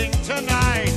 waiting tonight.